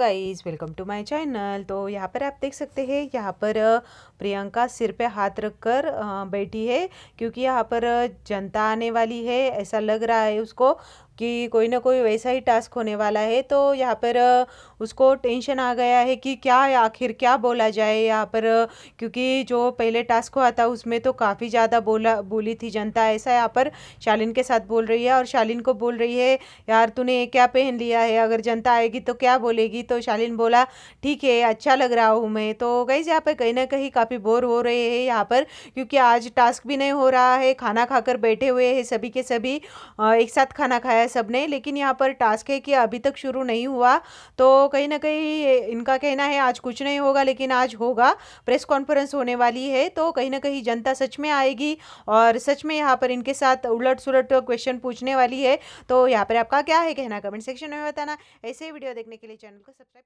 Guys welcome to my channel तो यहाँ पर आप देख सकते हैं, यहाँ पर प्रियंका सिर पे हाथ रखकर कर बैठी है, क्योंकि यहाँ पर जनता आने वाली है, ऐसा लग रहा है उसको। कि कोई ना कोई वैसा ही टास्क होने वाला है तो यहाँ पर उसको टेंशन आ गया है कि क्या आखिर क्या बोला जाए यहाँ पर क्योंकि जो पहले टास्क हुआ था उसमें तो काफ़ी ज़्यादा बोला, बोली थी जनता, ऐसा यहाँ पर शालीन के साथ बोल रही है और शालीन को बोल रही है, यार तूने क्या पहन लिया है, अगर जनता आएगी तो क्या बोलेगी? तो शालीन बोला, ठीक है अच्छा लग रहा हूँ मैं। तो गई यहाँ पर कहीं ना कहीं काफ़ी बोर हो रहे हैं यहाँ पर, क्योंकि आज टास्क भी नहीं हो रहा है, खाना खाकर बैठे हुए हैं सभी के सभी एक साथ खाना खाया है सबने, लेकिन यहाँ पर टास्क है कि अभी तक शुरू नहीं हुआ। तो कहीं ना कहीं इनका कहना है, आज कुछ नहीं होगा, लेकिन आज होगा। प्रेस कॉन्फ्रेंस होने वाली है तो कहीं ना कहीं जनता सच में आएगी और सच में यहाँ पर इनके साथ उलट सुलट क्वेश्चन पूछने वाली है। तो यहाँ पर आपका क्या है कहना? कमेंट सेक्शन में बताना। ऐसे ही वीडियो देखने के लिए चैनल को सब्सक्राइब